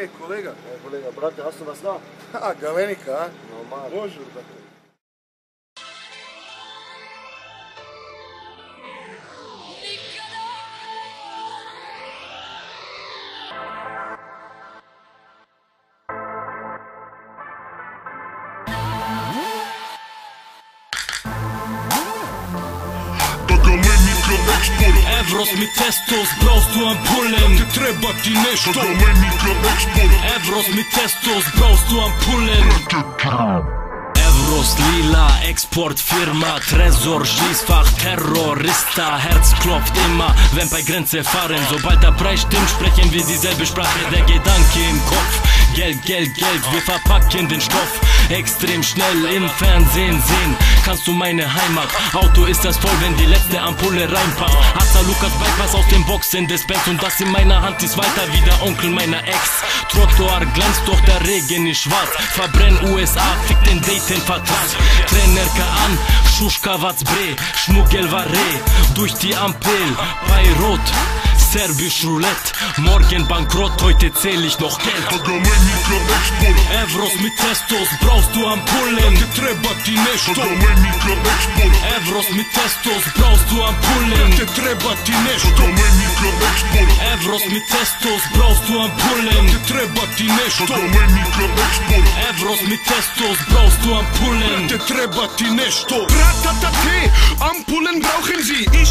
Ej, kolega. E, kolega, brate, ja sam vas da. A, Galenika, a? Normalno. Bonjour, dakle. Evros mit Testos brauchst du Ampullen Te treba ti nešto Evros mit Testos brauchst du Ampullen Evros lila Exportfirma Tresor, Schließfach, Terrorista Herz klopft immer, wenn bei Grenze fahren Sobald der Preis stimmt, sprechen wir dieselbe Sprache Der Gedanke im Kopf Geld, Geld, Geld, wir verpacken den Stoff. Extrem schnell im Fernsehen sehen. Kannst du meine Heimat? Auto ist das voll, wenn die letzte Ampulle reinpasst. Hasta Lukas Bypass aus dem Boxen des Bands Und das in meiner Hand ist weiter wie der Onkel meiner Ex. Trottoir glänzt, doch der Regen ist schwarz. Verbrenn USA, fick den Dayton-Vertrag Trainer an, Schuschka Bre Schmuggel Vare Durch die Ampel, bei Rot Serbisch Roulette, morgen Bankrott, heute zähl ich noch Geld. Evros mit Testos, brauchst du Ampullen Evros mit Testos, brauchst du Ampullen Evros mit Testos, brauchst du Ampullen Evros mit Testos, brauchst du Ampullen Te treba ti nešto brauchen Sie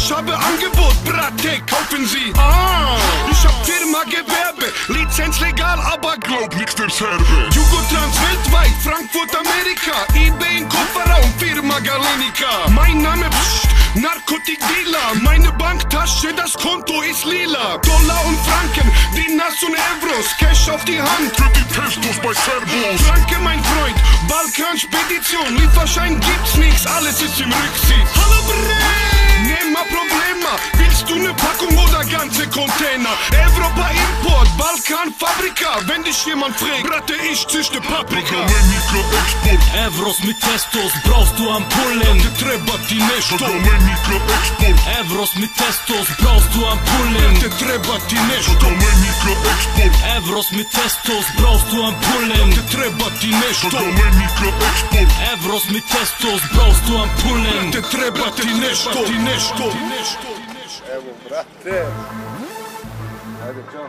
Ich habe Angebot, Brate, kaufen Sie. Ah, ich hab Firma Gewerbe Lizenz legal, aber glaub nix der Serbe. Jugotrans weltweit, Frankfurt, Amerika eBay im Kofferraum, Firma Galenica. Mein Name, pst, Narkotikdealer. Meine Banktasche, das Konto ist lila. Dollar und Franken, Dinas und Euros Cash auf die Hand. Für die Testos bei Servos. Franke, mein Freund, Balkan-Spedition Lieferschein gibt's nix, alles ist im Rücksitz Hallo Bre! Nema problema, willst du ne Packung oder ganze Container? Europa Import, Balkan Fabrika Wenn dich jemand fragt, Bratte, ich züchte Paprika. Evros mit Testos, brauchst du Ampullen treba ti nešto Evros mit Testos, brauchst du Ampullen treba ti nešto Evros mit Testos, brauchst du Ampullen treba ti nešto Маврос ми тесто, сбрал стојам пунен. Те треба ти нешто, ти нешто. Ево, брате. Ајде, чао.